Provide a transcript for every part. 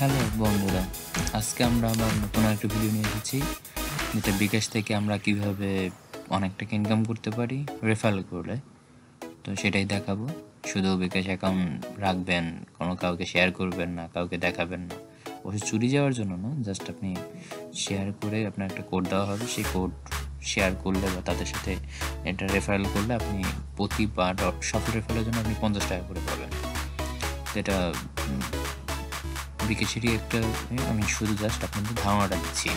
Hello বন্ধুরা, আজকে আমরা আবার নতুন একটা ভিডিও নিয়ে এসেছি, যেটা বিকাশ থেকে আমরা কীভাবে অনেক টাকা ইনকাম করতে পারি রেফারেল করলে। তো সেটাই দেখাবো। শুধু বিকাশ অ্যাকাউন্ট রাখবেন, কোনো কাউকে শেয়ার করবেন না, কাউকে দেখাবেন না। অবশ্য চুরি যাওয়ার জন্য না জাস্ট আপনি শেয়ার করে আপনার একটা কোড দেওয়া হবে, সেই কোড শেয়ার করলে বা তাদের সাথে এটা রেফারেল করলে আপনি প্রতি প্রতিবার সফল রেফারেলের জন্য আপনি পঞ্চাশ টাকা করে পাবেন। যেটা বিকেশেরই একটা আমি শুধু জাস্ট আপনাদের ধারণাটা দিচ্ছি।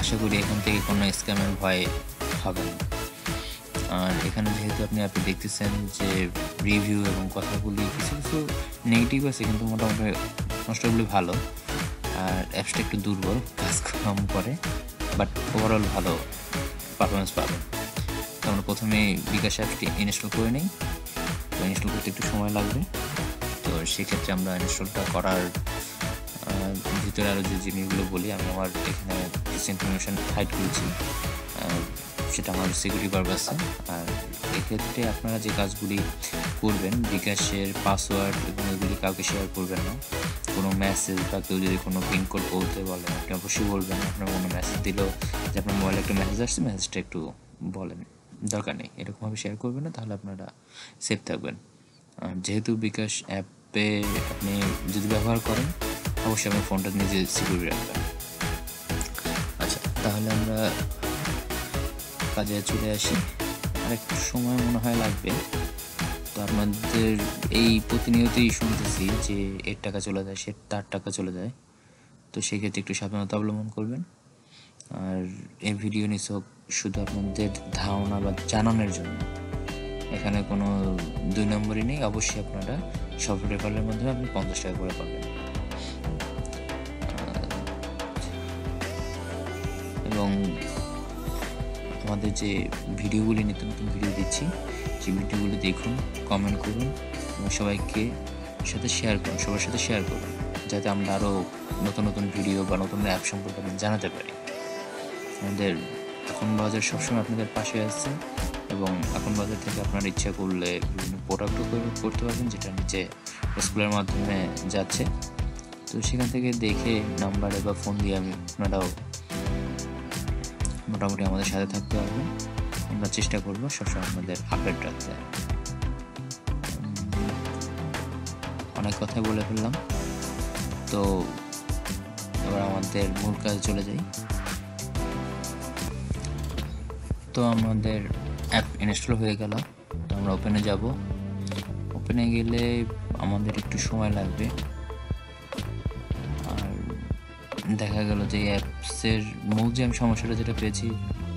আশা করি এখান থেকে কোনো স্ক্যামের ভয় হবে না। আর এখানে যেহেতু আপনি আপনি দেখতেছেন যে রিভিউ এবং কথাগুলি কিছু কিছু নেগেটিভ আছে, কিন্তু মোটামুটি নষ্টগুলি ভালো। আর অ্যাপসটা একটু দুর্বল, কাজ কম করে বাট ওভারঅল ভালো পারফরমেন্স পাবেন তো আমরা প্রথমে বিকাশ অ্যাপসটি ইনস্টল করে নিই। ইনস্টল করতে একটু সময় লাগবে। সেক্ষেত্রে আমরা ইনস্টলটা করার ভিতরে আরও যে জিনিসগুলো বলি, আমি আমার এখানে কিছু ইনফরমেশান হাইড করেছি। সেটা আমার সিকিউরিটি পারপাসে আর এক্ষেত্রে আপনারা যে কাজগুলি করবেন, বিকাশের পাসওয়ার্ড এবং এগুলি কাউকে শেয়ার করবেন না, কোনো মেসেজ বা কেউ যদি কোনো পিন কোড বলতে বলেন আপনি অবশ্যই বলবেন, আপনার কোনো মেসেজ দিলেও যে আপনার মোবাইলে একটা মেসেজ আসছে মেসেজটা একটু বলেন। দরকার নেই, এরকমভাবে শেয়ার করবেন না, তাহলে আপনারা সেফ থাকবেন। যেহেতু বিকাশ অ্যাপে আপনি যদি ব্যবহার করেন, অবশ্যই আপনার ফোনটা নিজে সিকিউর রাখবেন। আচ্ছা তাহলে আমরা কাজে চলে আসি। আর একটু সময় মনে হয় লাগবে। তো আপনাদের এই প্রতিনিয়তই শুনতেছি যে এর টাকা চলে যায়, সে তার টাকা চলে যায়। তো সেক্ষেত্রে একটু সাবধানতা অবলম্বন করবেন। আর এই ভিডিও নিছক শুধু আপনাদের ধারণা বা জানানোর জন্য। এখানে কোনো দুই নম্বরই নেই, অবশ্যই আপনারা সব রেফারেলের মাধ্যমে আপনি পঞ্চাশ টাকা করে পাবেন। এবং আমাদের যে ভিডিওগুলি নিত্য নতুন ভিডিও দিচ্ছি, সেই ভিডিওগুলি দেখুন কমেন্ট করুন এবং সবাইকে সাথে শেয়ার করুন, সবার সাথে শেয়ার করুন, যাতে আমরা আরও নতুন নতুন ভিডিও বা নতুন অ্যাপ সম্পর্কে জানাতে পারি। আমাদের এখন বাজার সবসময় আপনাদের পাশে আছে। এবং এখন বাজার থেকে আপনার ইচ্ছা করলে বিভিন্ন প্রোডাক্টও করতে পারবেন, যেটা নিচে স্কুলের মাধ্যমে যাচ্ছে। তো সেখান থেকে দেখে নাম্বারে বা ফোন দিয়ে আমি আপনারাও মোটামুটি আমাদের সাথে থাকতে পারবে আমরা চেষ্টা করব সবসময় আমাদের আপডেট রাখতে। অনেক কথাই বলে ফেললাম। তো এবার আমাদের মূল কাজে চলে যাই। তো আমাদের অ্যাপ ইনস্টল হয়ে গেল। তো আমরা ওপেনে যাব। ওপেনে গেলে আমাদের একটু সময় লাগবে। আর দেখা গেল যে অ্যাপসের মূল যে আমি সমস্যাটা যেটা পেয়েছি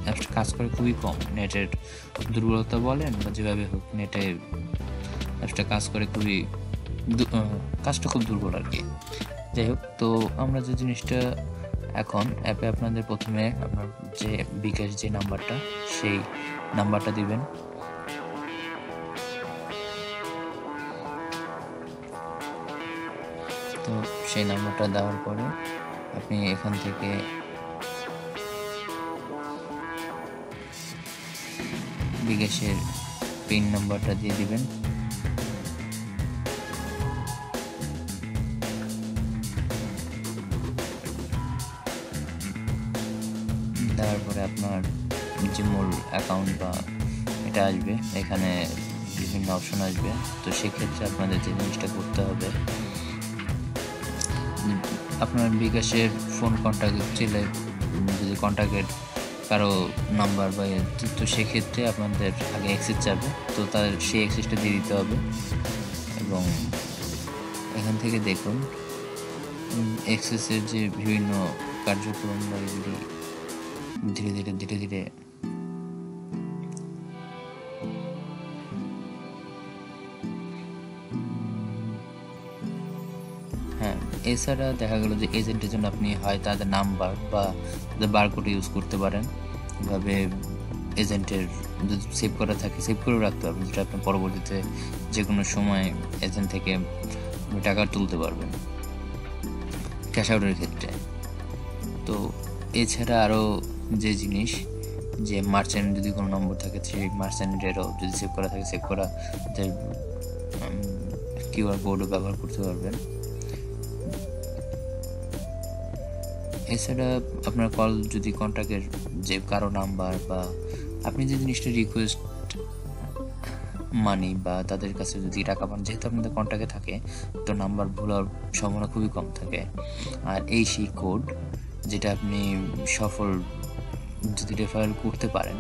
অ্যাপসটা কাজ করে খুবই কম। নেটের দুর্বলতা বলেন বা যেভাবে হোক, নেটে অ্যাপসটা কাজ করে খুবই কাজটা খুব দুর্বল আর কি। যাই হোক, তো আমরা যে জিনিসটা এখন অ্যাপে আপনাদের প্রথমে আপনার যে বিকাশ যে নাম্বারটা, সেই নাম্বারটা দিবেন। তো সেই নাম্বারটা দেওয়ার পরে আপনি এখান থেকে বিকাশের পিন নাম্বারটা দিয়ে দিবেন। পরে আপনার যে মূল অ্যাকাউন্ট বা এটা আসবে, এখানে বিভিন্ন অপশন আসবে। তো সেক্ষেত্রে আপনাদের যে জিনিসটা করতে হবে, আপনার বিকাশের ফোন কন্ট্যাক্ট ছেলে যদি কন্ট্যাক্টের কারও নাম্বার বা তো- তো সেক্ষেত্রে আপনাদের আগে অ্যাক্সেস যাবে। তো তার, সেই অ্যাক্সেসটা দিয়ে দিতে হবে। এবং এখান থেকে দেখুন অ্যাক্সেসের যে বিভিন্ন কার্যক্রম বা এগুলি ধীরে ধীরে ধীরে ধীরে। হ্যাঁ এছাড়া দেখা গেল যে এজেন্টের জন্য আপনি হয় তাদের নাম্বার বা তাদের বারকোড ইউজ করতে পারেন। এভাবে এজেন্টের যদি সেভ করা থাকে সেভ করেও রাখতে পারবেন, যেটা আপনি পরবর্তীতে যে কোনো সময় এজেন্ট থেকে টাকা তুলতে পারবেন। ক্যাশ আউটের ক্ষেত্রে। তো এছাড়া আরও যে জিনিস যে মার্চেন্ট যদি কোনো নম্বর থাকে, সেই মার্চেন্টেরও যদি সেভ করা থাকে সেভ করা কিউআর কোডও ব্যবহার করতে পারবেন। এছাড়া আপনার কল যদি কন্ট্যাক্টের যে কারও নাম্বার বা আপনি যে জিনিসটা রিকোয়েস্ট মানি বা তাদের কাছে যদি টাকা পান, যেহেতু আপনাদের কন্ট্যাক্টে থাকে, তো নাম্বার ভুল হওয়ার সম্ভাবনা খুবই কম থাকে। আর এই সেই কোড যেটা আপনি সফল যদি রেফারেল করতে পারেন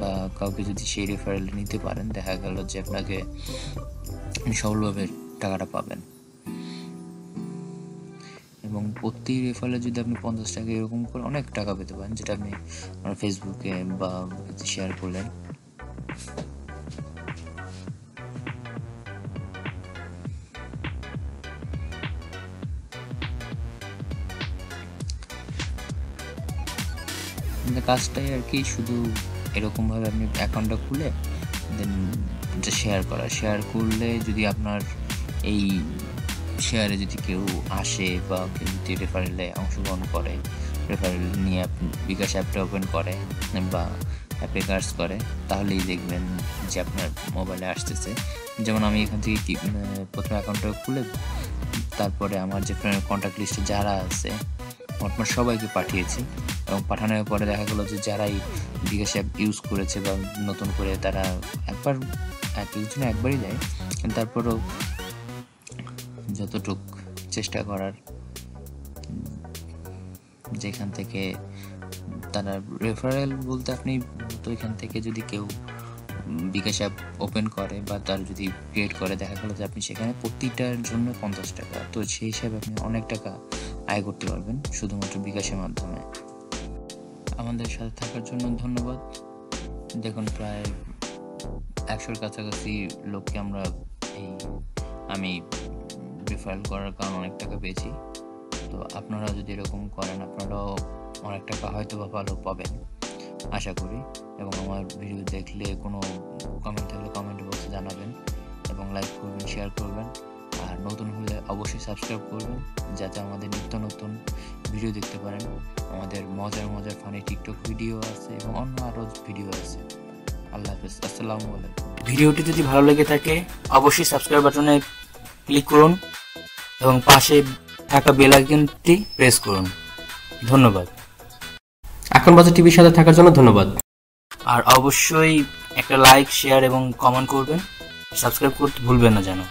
বা কাউকে যদি সেই রেফারেল নিতে পারেন, দেখা গেল যে আপনাকে সহলভাবে টাকাটা পাবেন। এবং প্রতি রেফারেলে যদি আপনি পঞ্চাশ টাকা এরকম করে অনেক টাকা পেতে পারেন, যেটা আপনি ফেসবুকে বা শেয়ার করলেন। কাজটাই আর কি, শুধু এরকমভাবে আপনি অ্যাকাউন্টটা খুলে দেন শেয়ার করা। শেয়ার করলে যদি আপনার এই শেয়ারে যদি কেউ আসে বা কেউ যদি রেফারেলে অংশগ্রহণ করে রেফারেল নিয়ে আপনি বিকাশ অ্যাপটা ওপেন করে বা অ্যাপে কার্স করে, তাহলেই দেখবেন যে আপনার মোবাইলে আসতেছে। যেমন আমি এখান থেকে কি প্রথমে অ্যাকাউন্টটা খুলে, তারপরে আমার যে ফ্রেন্ড কন্ট্যাক্ট লিস্টে যারা আছে মোটমাট সবাইকে পাঠিয়েছি এবং পাঠানোর পরে দেখা গেলো যে যারাই বিকাশ অ্যাপ ইউজ করেছে বা নতুন করে তারা একবার অ্যাপ ইউজ একবারই দেয়। তারপরেও যতটুক চেষ্টা করার যেখান থেকে তারা রেফারেল বলতে আপনি তো এখান থেকে যদি কেউ বিকাশ অ্যাপ ওপেন করে বা তার যদি ক্রিয়েট করে, দেখা গেলো যে আপনি সেখানে প্রতিটার জন্য পঞ্চাশ টাকা। তো সেই হিসাবে আপনি অনেক টাকা আয় করতে পারবেন শুধুমাত্র বিকাশের মাধ্যমে। আমাদের সাথে থাকার জন্য ধন্যবাদ। দেখুন, প্রায় একশোর কাছাকাছি লোককে আমরা এই আমি রেফারেল করার কারণে অনেক টাকা পেয়েছি। তো আপনারা যদি এরকম করেন, আপনারাও অনেক টাকা হয়তো বা ভালো পাবেন, আশা করি। এবং আমার ভিডিও দেখলে কোনো কমেন্ট থাকলে কমেন্ট বক্সে জানাবেন এবং লাইক করবেন শেয়ার করবেন। আর নতুন হলে অবশ্যই সাবস্ক্রাইব করবেন, যাতে আমাদের নিত্য নতুন ভিডিও দেখতে পারেন। আমাদের মজার মজার ফানি টিকটক ভিডিও আছে এবং অন্য আরও ভিডিও আছে। আল্লাহ হাফিজ, আসসালামু আলাইকুম। ভিডিওটি যদি ভালো লেগে থাকে, অবশ্যই সাবস্ক্রাইব বাটনে ক্লিক করুন এবং পাশে থাকা বেল আইকনটি প্রেস করুন। ধন্যবাদ। এখন বাজার টিভির সাথে থাকার জন্য ধন্যবাদ। আর অবশ্যই একটা লাইক শেয়ার এবং কমেন্ট করবেন। সাবস্ক্রাইব করতে ভুলবেন না যেন।